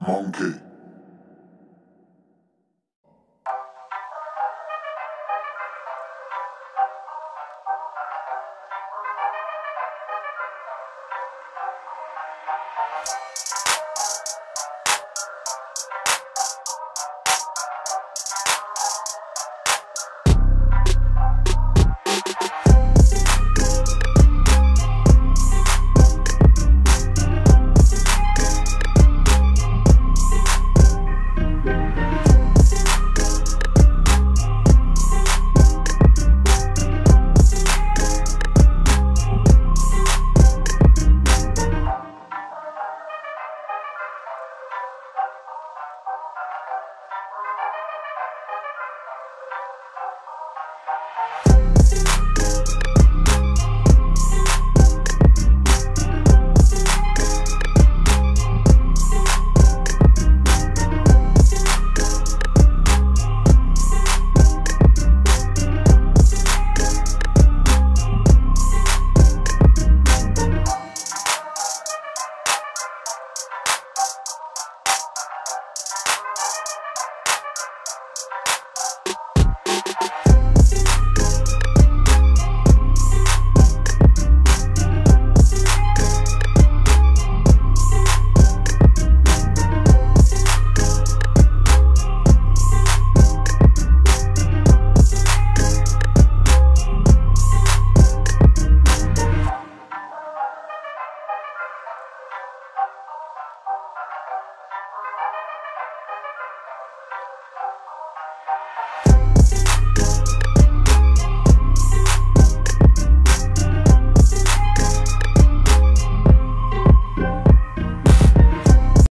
Monkey.